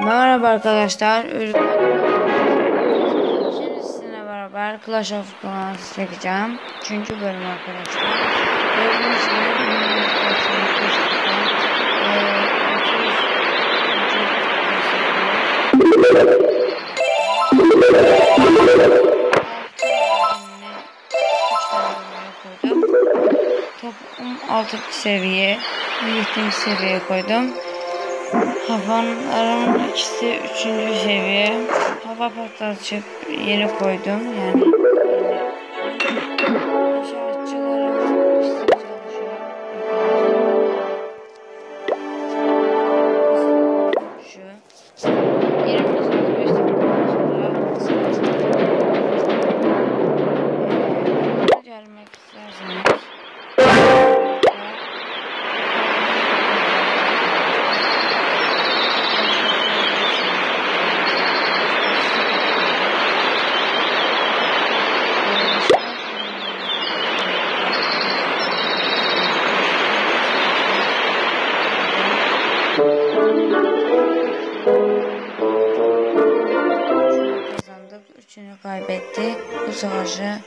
Merhaba arkadaşlar. Şimdi sizinle beraber Clash of Clans çekeceğim. Üçüncü bölüm arkadaşlar. Gördüğünüz gibi Toplam 6 seviye, 7. seviye koydum. Havanların ikisi üçüncü seviye. Hava patlatıcı yeni koydum yani. Kazandık. Üçünü kaybettik. Bu savaşı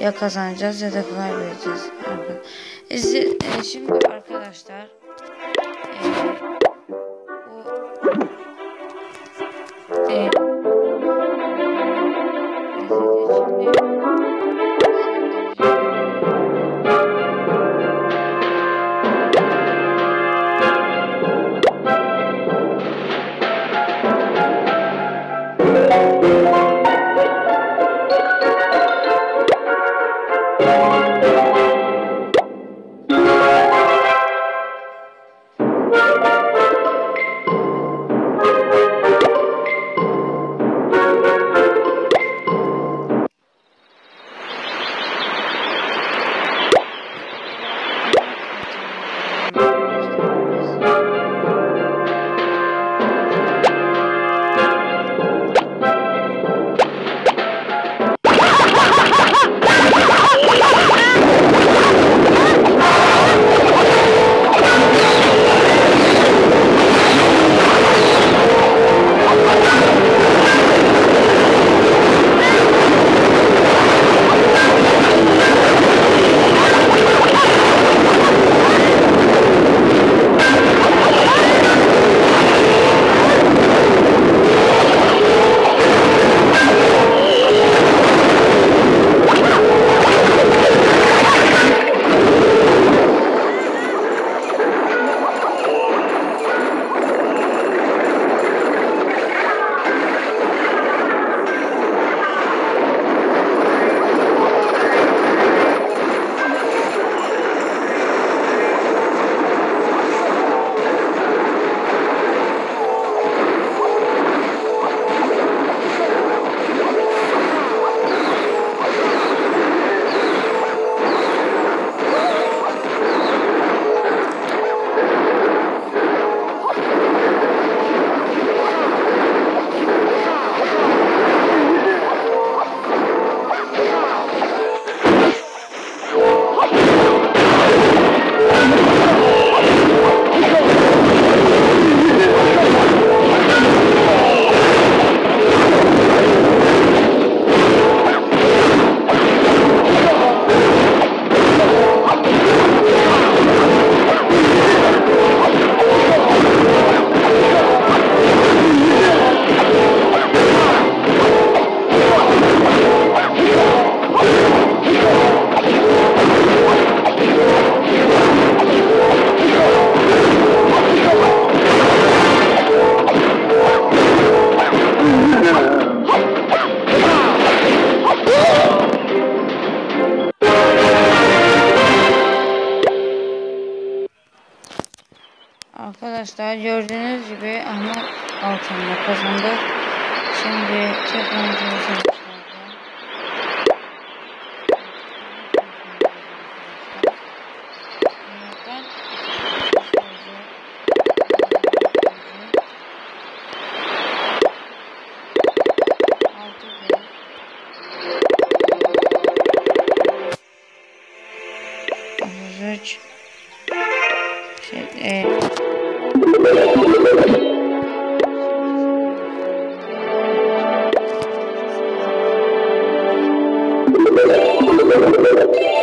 ya kazanacağız ya da kaybedeceğiz. E, şimdi arkadaşlar Arkadaşlar gördüğünüz gibi Ahmet Altan'la kazandı. Şimdi tekrar savaşlarda. Ben Altı Thank you.